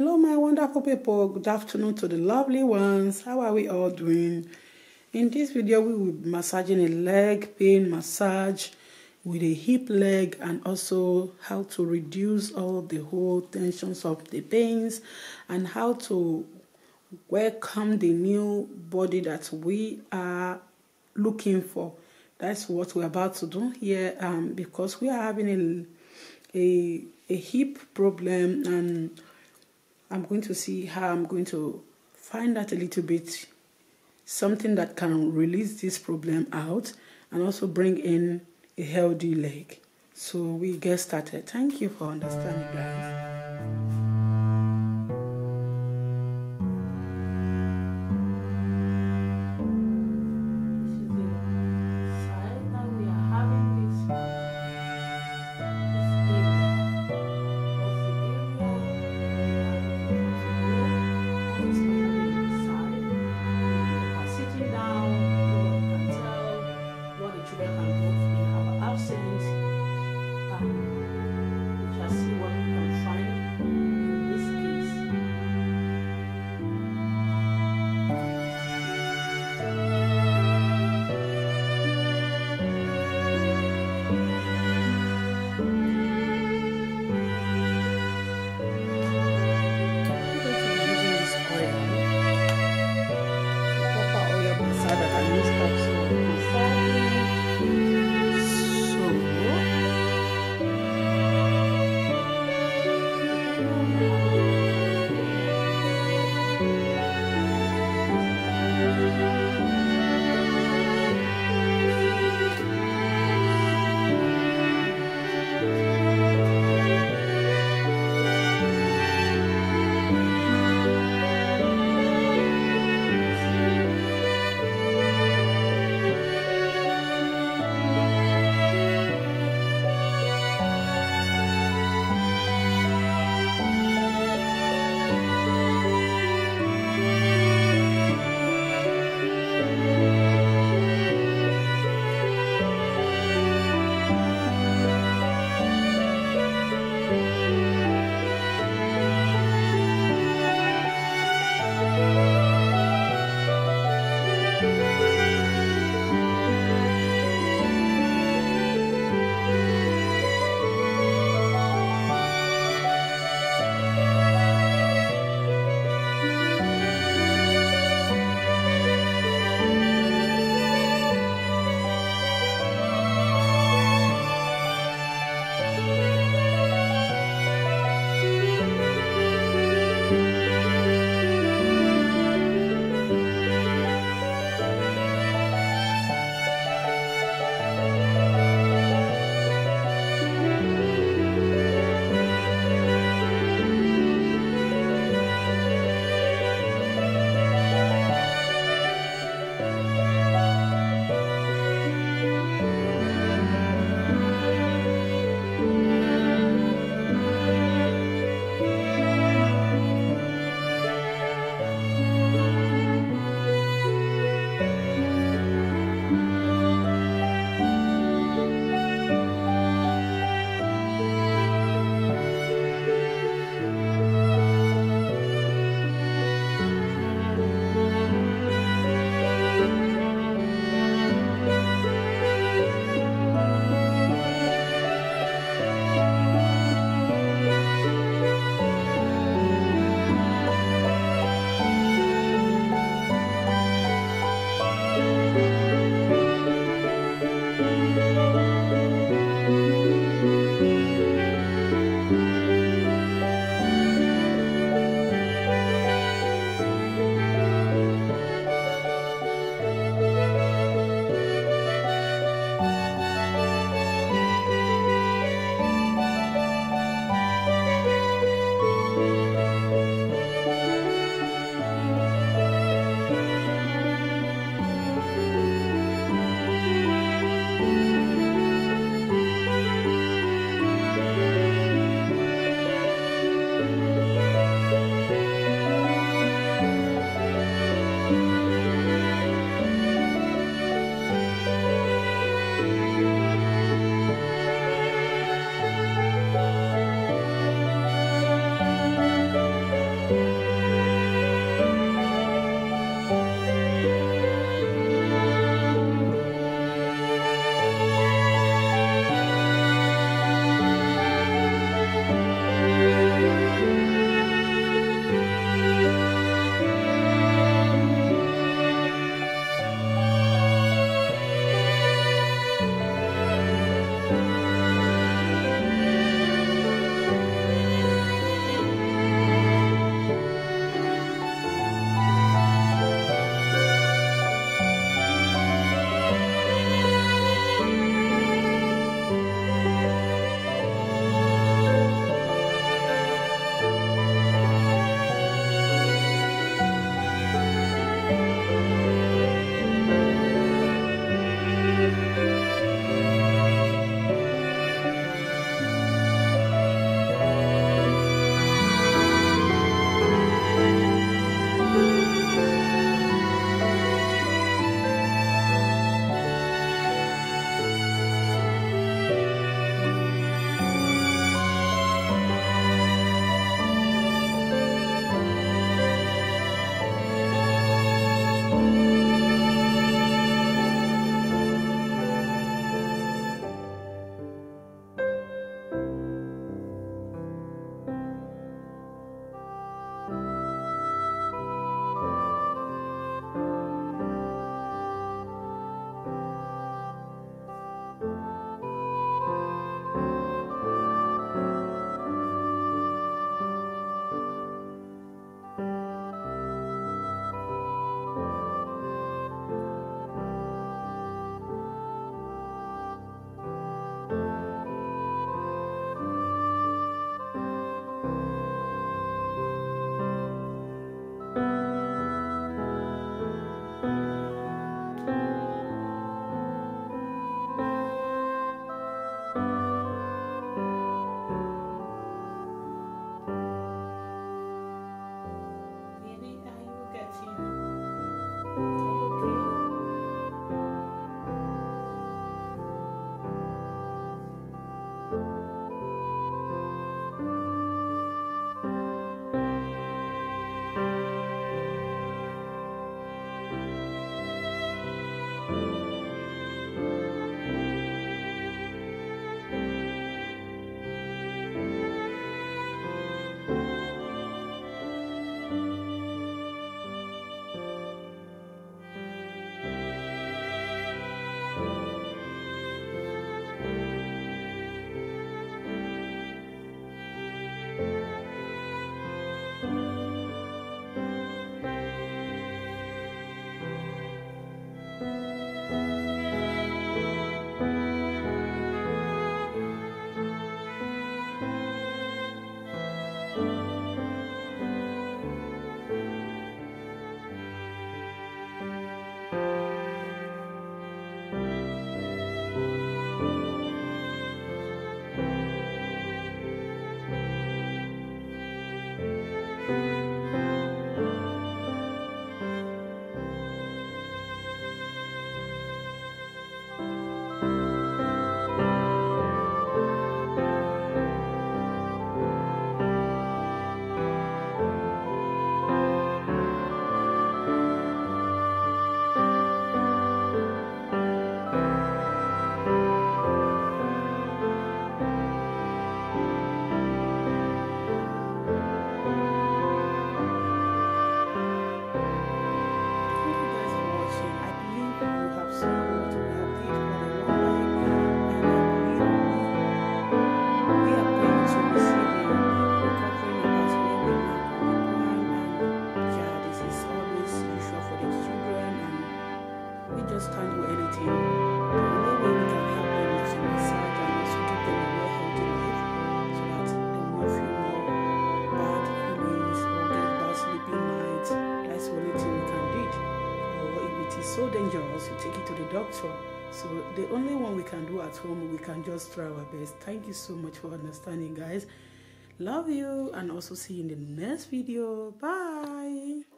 Hello, my wonderful people. Good afternoon to the lovely ones. How are we all doing? In this video, we will be massaging a leg pain massage with a hip leg and also how to reduce all the whole tensions of the pains and how to welcome the new body that we are looking for. That's what we're about to do here um, because we are having a, a, a hip problem and I'm going to see how I'm going to find out a little bit something that can release this problem out and also bring in a healthy leg. So we get started. Thank you for understanding guys. Bye. Take it to the doctor. So the only one we can do at home, we can just try our best. Thank you so much for understanding, guys. Love you and also see you in the next video. Bye.